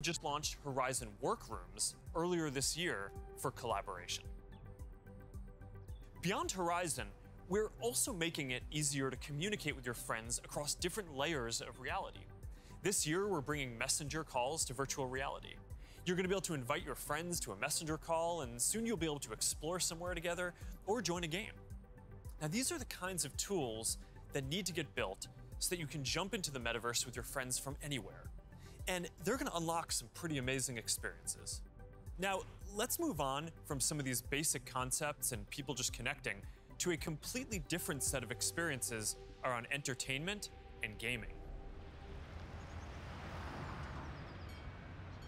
just launched Horizon Workrooms earlier this year for collaboration. Beyond Horizon, we're also making it easier to communicate with your friends across different layers of reality. This year, we're bringing messenger calls to virtual reality. You're going to be able to invite your friends to a messenger call, and soon you'll be able to explore somewhere together or join a game. Now, these are the kinds of tools that need to get built so that you can jump into the metaverse with your friends from anywhere. And they're going to unlock some pretty amazing experiences. Now, let's move on from some of these basic concepts and people just connecting to a completely different set of experiences around entertainment and gaming.